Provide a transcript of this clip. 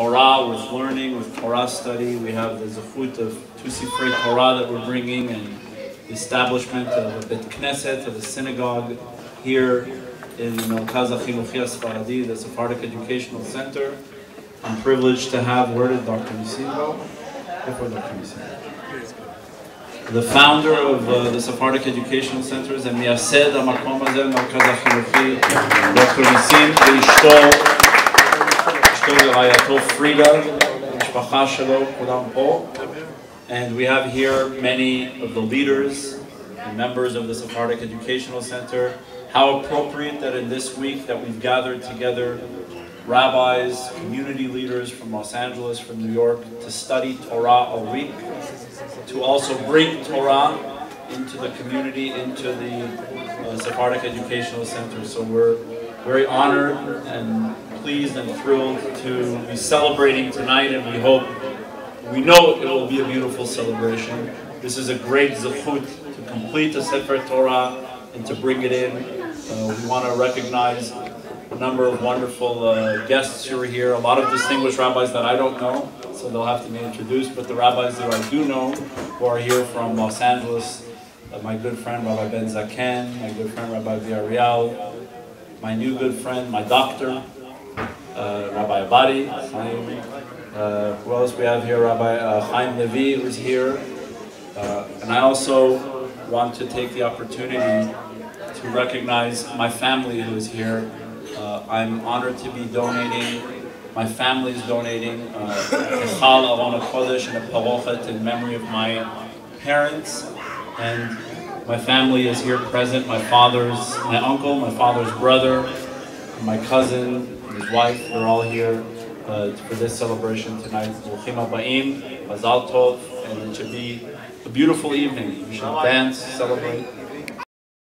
Torah with learning, with Torah study. We have the zechut of two Sifrei Torah that we're bringing and the establishment of a Bet Knesset, of a synagogue here in the Merkaz HaChinuchi Sfaradi, the Sephardic Educational Center. I'm privileged to have, worded Dr. Nessim? Before Dr. Nessim. The founder of uh, the Sephardic Educational Centers and Miyased HaMakom HaZeh Merkaz Dr. Nessim, ואשתו and we have here many of the leaders and members of the Sephardic Educational Center. How appropriate that in this week that we've gathered together rabbis, community leaders from Los Angeles, from New York, to study Torah a week, to also bring Torah into the community, into the uh, Sephardic Educational Center. So we're very honored and pleased and thrilled to be celebrating tonight, and we hope, we know it will be a beautiful celebration. This is a great zechut to complete the Sefer Torah and to bring it in. Uh, we want to recognize a number of wonderful uh, guests who are here, a lot of distinguished rabbis that I don't know, so they'll have to be introduced, but the rabbis that I do know who are here from Los Angeles, uh, my good friend Rabbi Ben Zaken, my good friend Rabbi Villarreal, my new good friend, my doctor, Rabbi Abadi, uh, who else we have here? Rabbi uh, Chaim Levi, who's here. Uh, and I also want to take the opportunity to recognize my family who is here. Uh, I'm honored to be donating, my family is donating uh, Echal Aron Kodesh and a Parochet in memory of my parents. And my family is here present, my father's, my uncle, my father's brother, my cousin, and his wife, they're all here uh, for this celebration tonight. Bruchim Ha'ba'im, Mazal Tov, and it should be a beautiful evening. We should dance, celebrate.